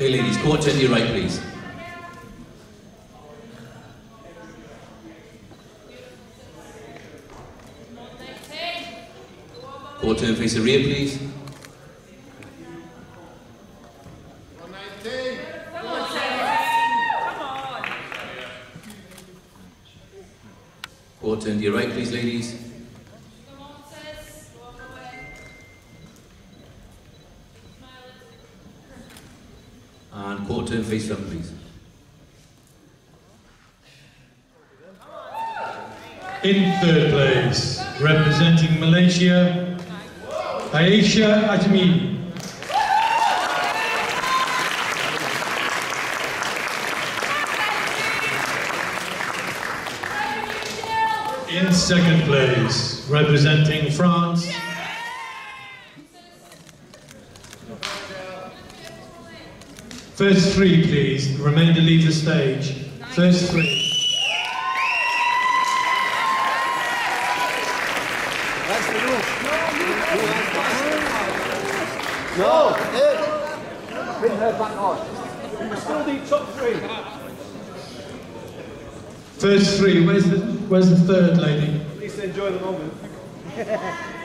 Okay, ladies, court to your right, please. Court turn face the rear, please. Court turn to your right, please, ladies. And court turn face front, please. In third place, representing Malaysia, Aiesha Asmadi. In second place, representing France, First three, please. Remainder leave the stage. First three. No, Ed. Bring her back on. We still need top three. First three. Where's the Where's the third lady? At least enjoy the moment.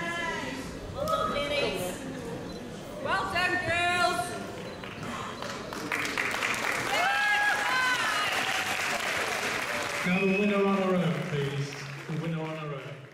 The winner on our own, please. The winner on our own.